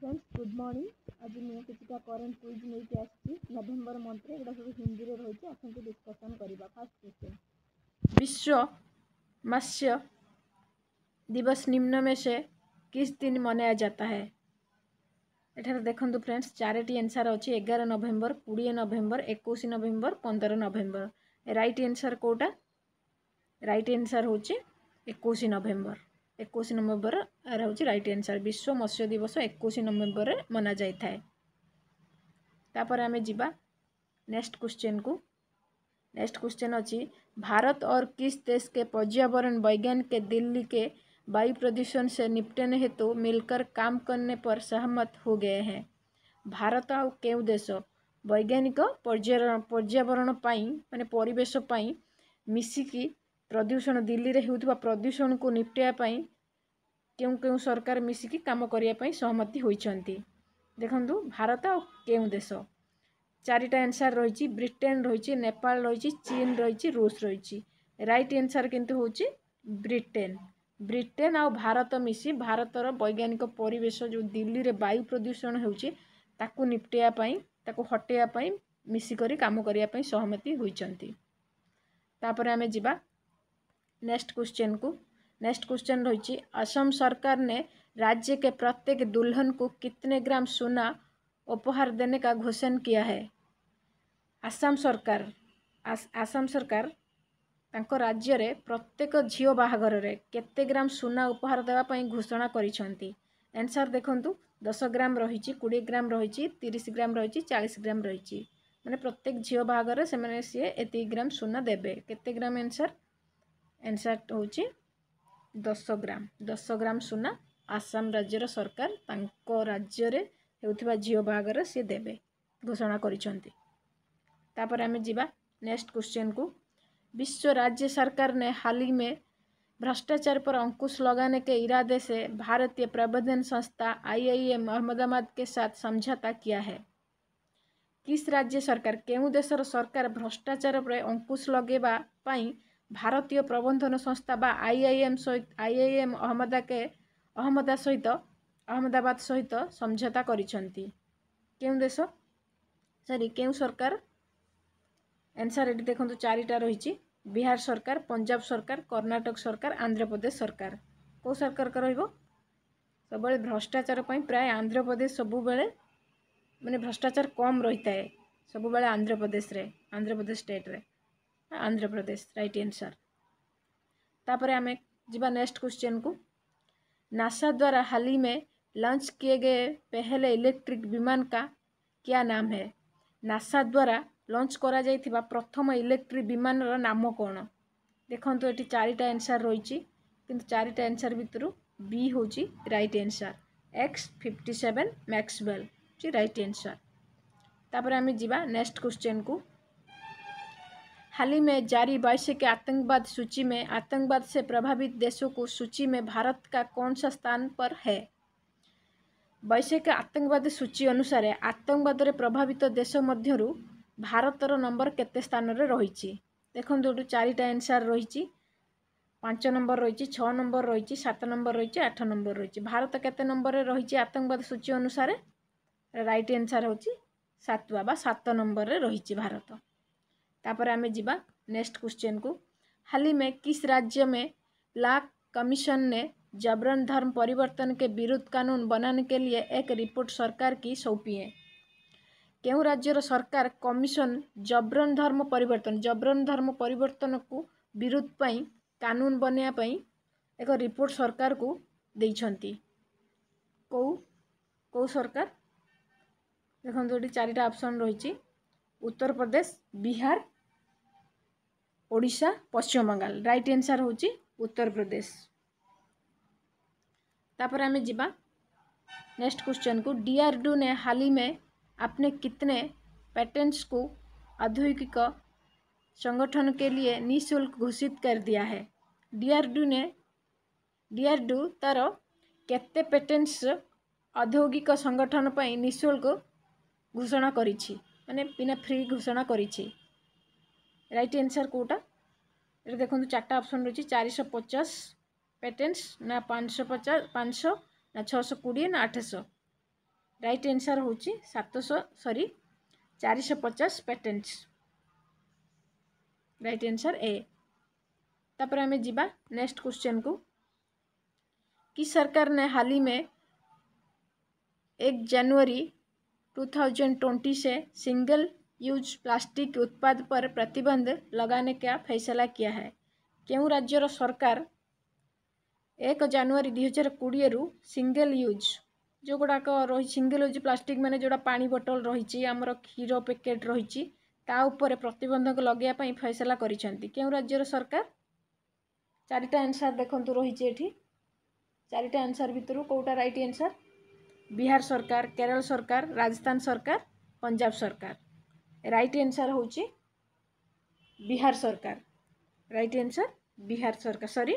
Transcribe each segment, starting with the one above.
Friends good morning आज मुझे किसी करेन्ट क्विज नहीं आसेम्बर मंथ में सब हिंदी में रही आसमु डिस्कसन करवा फास्ट क्वेश्चन विश्व मत्स्य दिवस निम्न में से किस दिन मनाया जाता है यठार देखु फ्रेंड्स चार एनसर अच्छे एगार नवेम्बर कोड़े नवेम्बर एक नवेम्बर पंदर नवेम्बर रईट एनसर कौटा रईट एनसर हूँ एक नवेम्बर ଏକୋଇଶ ନଭେମ୍ବର ଏହାର ହେଉଛି ରାଇଟ୍ ଆନ୍ସର୍ ବିଶ୍ୱ ମତ୍ସ୍ୟ ଦିବସ ଏକୋଇଶ ନଭେମ୍ବରରେ ମନାଯାଇଥାଏ ତାପରେ ଆମେ ଯିବା ନେକ୍ସଟ क्वेश्चन नेक्स्ट क्वेश्चन अच्छी भारत और किस देश के पर्यावरण वैज्ञानिक के दिल्ली के वायु प्रदूषण से निपटने हेतु तो मिलकर काम करने पर सहमत हो गए हैं भारत ଆଉ କେଉଁ ଦେଶ ବୈଜ୍ଞାନିକ ପର୍ଯ୍ୟାବରଣ ପାଇଁ ମାନେ ପରିବେଶ ପାଇଁ ମିଶିକି ପ୍ରଦୂଷଣ ଦିଲ୍ଲୀରେ ହେଉଥିବା ପ୍ରଦୂଷଣକୁ ନିପଟାଇବା ପାଇଁ କେଉଁ କେଉଁ ସରକାର ମିଶିକି କାମ କରିବା ପାଇଁ ସହମତି ହୋଇଛନ୍ତି। ଦେଖନ୍ତୁ ଭାରତ ଆଉ କେଉଁ ଦେଶ? ଚାରିଟା ଆନ୍ସର୍ ରହିଛି ବ୍ରିଟେନ୍ ରହିଛି ନେପାଳ ରହିଛି ଚୀନ ରହିଛି ରୁଷ ରହିଛି। ରାଇଟ୍ ଆନ୍ସର୍ କିନ୍ତୁ ହେଉଛି ବ୍ରିଟେନ୍। ବ୍ରିଟେନ୍ ଆଉ ଭାରତ ମିଶି ଭାରତର ବୈଜ୍ଞାନିକ ପରିବେଶ ଯେଉଁ ଦିଲ୍ଲୀରେ ବାୟୁ ପ୍ରଦୂଷଣ ହେଉଛି ତାକୁ ନିପଟେଇବା ପାଇଁ ତାକୁ ହଟେଇବା ପାଇଁ ମିଶିକରି କାମ କରିବା ପାଇଁ ସହମତି ହୋଇଛନ୍ତି। ତାପରେ ଆମେ ଯିବା नेक्स्ट क्वेश्चन को नेक्स्ट क्वेश्चन रही असम सरकार ने राज्य के प्रत्येक दुल्हन को कितने ग्राम सोना उपहार देने का घोषणा किया है ଆସାମ ସରକାର ଆସାମ ସରକାର ତାଙ୍କ ରାଜ୍ୟରେ ପ୍ରତ୍ୟେକ ଝିଅ ବାହାଘରରେ କେତେ ଗ୍ରାମ ସୁନା ଉପହାର ଦେବା ପାଇଁ ଘୋଷଣା କରିଛନ୍ତି ଆନ୍ସର୍ ଦେଖନ୍ତୁ ଦଶ ଗ୍ରାମ ରହିଛି କୋଡ଼ିଏ ଗ୍ରାମ ରହିଛି ତିରିଶ ଗ୍ରାମ ରହିଛି ଚାଳିଶ ଗ୍ରାମ ରହିଛି ମାନେ ପ୍ରତ୍ୟେକ ଝିଅ ବାହାଘରରେ ସେମାନେ ସିଏ ଏତିକି ଗ୍ରାମ ସୁନା ଦେବେ କେତେ ଗ୍ରାମ ଆନ୍ସର୍ ଆନ୍ସର୍ ହେଉଛି ଦଶ ଗ୍ରାମ ଦଶ ଗ୍ରାମ ସୁନା ଆସାମ ରାଜ୍ୟର ସରକାର ତାଙ୍କ ରାଜ୍ୟରେ ହେଉଥିବା ଝିଅ ବାହାଘରରେ ସିଏ ଦେବେ ଘୋଷଣା କରିଛନ୍ତି तापर आम जा नेक्स्ट क्वेश्चन को विश्व राज्य सरकार ने हाल ही में भ्रष्टाचार पर अंकुश लगाने के इरादे से भारतीय प्रबंधन संस्था आईआईएम अहमदाबाद के साथ समझौता किया है किस राज्य सरकार केउं देशर सरकार भ्रष्टाचार पर अंकुश लगेवा ଭାରତୀୟ ପ୍ରବନ୍ଧନ ସଂସ୍ଥା ବା ଆଇଆଇଏମ୍ ସହିତ ଆଇଆଇଏମ୍ ଅହମ୍ମଦାକେ ଅହମ୍ମଦା ସହିତ ଅହମ୍ମଦାବାଦ ସହିତ ସମଝୋତା କରିଛନ୍ତି କେଉଁ ଦେଶ ସରି କେଉଁ ସରକାର ଆନ୍ସର୍ ଏଠି ଦେଖନ୍ତୁ ଚାରିଟା ରହିଛି ବିହାର ସରକାର ପଞ୍ଜାବ ସରକାର କର୍ଣ୍ଣାଟକ ସରକାର ଆନ୍ଧ୍ରପ୍ରଦେଶ ସରକାର କେଉଁ ସରକାର ରହିବ ସବୁବେଳେ ଭ୍ରଷ୍ଟାଚାର ପାଇଁ ପ୍ରାୟ ଆନ୍ଧ୍ରପ୍ରଦେଶ ସବୁବେଳେ ମାନେ ଭ୍ରଷ୍ଟାଚାର କମ୍ ରହିଥାଏ। ସବୁବେଳେ ଆନ୍ଧ୍ରପ୍ରଦେଶରେ ଆନ୍ଧ୍ରପ୍ରଦେଶ ଷ୍ଟେଟ୍ରେ। स्टेट रे आंध्रप्रदेश रईट आंसर तापर आम जा नेक्स्ट क्वेश्चन को नासा द्वारा हाल ही में लॉन्च किए गए पहले इलेक्ट्रिक विमान का क्या नाम है नासा द्वारा ଲଞ୍ଚ କରାଯାଇଥିବା ପ୍ରଥମ ଇଲେକ୍ଟ୍ରିକ୍ ବିମାନର ନାମ କ'ଣ ଦେଖନ୍ତୁ ଏଠି ଚାରିଟା ଆନ୍ସର୍ ରହିଛି କିନ୍ତୁ ଚାରିଟା ଆନ୍ସର୍ ଭିତରୁ ବି ହେଉଛି right answer x fifty seven Maxwell ହେଉଛି ରାଇଟ୍ आंसर ତାପରେ ଆମେ ଯିବା नेक्स्ट क्वेश्चन को हाल ही में जारी बाईस के आतंकवाद सूची में आतंकवाद से प्रभावित देशों को सूची में भारत का कौन सा स्थान पर है ବୈଷୟିକ ଆତଙ୍କବାଦ ସୂଚୀ ଅନୁସାରେ ଆତଙ୍କବାଦରେ ପ୍ରଭାବିତ ଦେଶ ମଧ୍ୟରୁ ଭାରତର ନମ୍ବର କେତେ ସ୍ଥାନରେ ରହିଛି ଦେଖନ୍ତୁ ଏଠୁ ଚାରିଟା ଆନ୍ସର୍ ରହିଛି ପାଞ୍ଚ ନମ୍ବର ରହିଛି ଛଅ ନମ୍ବର ରହିଛି ସାତ ନମ୍ବର ରହିଛି ଆଠ ନମ୍ବର ରହିଛି ଭାରତ କେତେ ନମ୍ବରରେ ରହିଛି ଆତଙ୍କବାଦ ସୂଚୀ ଅନୁସାରେ ରାଇଟ୍ ଆନ୍ସର୍ ହେଉଛି ସାତୁଆ ବା ସାତ ନମ୍ବରରେ ରହିଛି ଭାରତ ତାପରେ ଆମେ ଯିବା नेक्स्ट क्वेश्चन को हाल ही में किस राज्य में ला कमीशन ने जबरन धर्म परिवर्तन के विरुद्ध कानून बनाने के लिए एक रिपोर्ट सरकार की सौंपी है କେଉଁ ରାଜ୍ୟର ସରକାର କମିଶନ ଜବ୍ରନ ଧର୍ମ ପରିବର୍ତ୍ତନ ଜବ୍ରନ ଧର୍ମ ପରିବର୍ତ୍ତନକୁ ବିରୋଧ ପାଇଁ କାନୁନ ବନେଇବା ପାଇଁ ଏକ ରିପୋର୍ଟ ସରକାରକୁ ଦେଇଛନ୍ତି କେଉଁ କେଉଁ ସରକାର ଦେଖନ୍ତୁ ଏଠି ଚାରିଟା ଅପସନ୍ ରହିଛି ଉତ୍ତରପ୍ରଦେଶ ବିହାର ଓଡ଼ିଶା ପଶ୍ଚିମବଙ୍ଗାଲ हूँ उत्तर प्रदेश। तापर आम जीवा नेक्स्ट क्वेश्चन को डीआरडू ने हाल ही में आपने कितने पेटेंट्स को औद्योगिक संगठन के लिए निःशुल्क घोषित कर दिया है? डीआरडू ने डीआरडू तार केते पेटेंट्स औद्योगिक संगठन पर निःशुल्क घोषणा करी मैंने बिना फ्री घोषणा करी रईट एनसर कौटा? ये देखो तो चार्ट अपसन रही चारश पचास पेटेन्स ना पाँच पचास, पाँच ना छःश कोड़े, ना आठश रईट एनसर हूँ सतश सरी चारश पचास पेटेन्स रईट एनसर ए तापर आम जीबा नेक्स्ट क्वेश्चन को। कि सरकार ने हाल ही में एक जनवरी 2020 से सिंगल यूज प्लास्टिक उत्पाद पर प्रतिबंध लगाने का फैसला किया है क्यों राज्यर सरकार एक जनवरी दुई हजार कोड़े सिंगल यूज जो गुड़ाक रही सिंगल यूज प्लास्टिक माने जोड़ा पानी बोतल रही आमर क्षीर पैकेट रही ता उपरे प्रतिबंधक लगेवाई फैसला କରିଛନ୍ତି କେଉଁ ରାଜ୍ୟର ସରକାର ଚାରିଟା ଆନ୍ସର୍ ଦେଖନ୍ତୁ ରହିଛି ଏଠି ଚାରିଟା ଆନ୍ସର୍ ଭିତରୁ କେଉଁଟା ରାଇଟ୍ ଆନ୍ସର୍ ବିହାର ସରକାର କେରଳ ସରକାର ରାଜସ୍ଥାନ ସରକାର ପଞ୍ଜାବ ସରକାର ରାଇଟ୍ ଆନ୍ସର୍ ହେଉଛି ବିହାର ସରକାର ରାଇଟ୍ ଆନ୍ସର୍ ବିହାର ସରକାର ସରି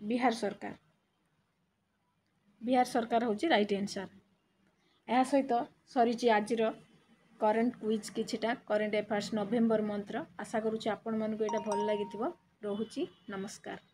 ବିହାର ସରକାର ବିହାର ସରକାର ହେଉଛି ରାଇଟ୍ ଆନ୍ସର୍ ଏହା ସହିତ ସରିଛି ଆଜିର କରେଣ୍ଟ କୁଇଜ୍ କିଛିଟା କରେଣ୍ଟ ଆଫେୟାର୍ସ ନଭେମ୍ବର ମନ୍ଥର ଆଶା କରୁଛି ଆପଣମାନଙ୍କୁ ଏଇଟା ଭଲ ଲାଗିଥିବ ରହୁଛି ନମସ୍କାର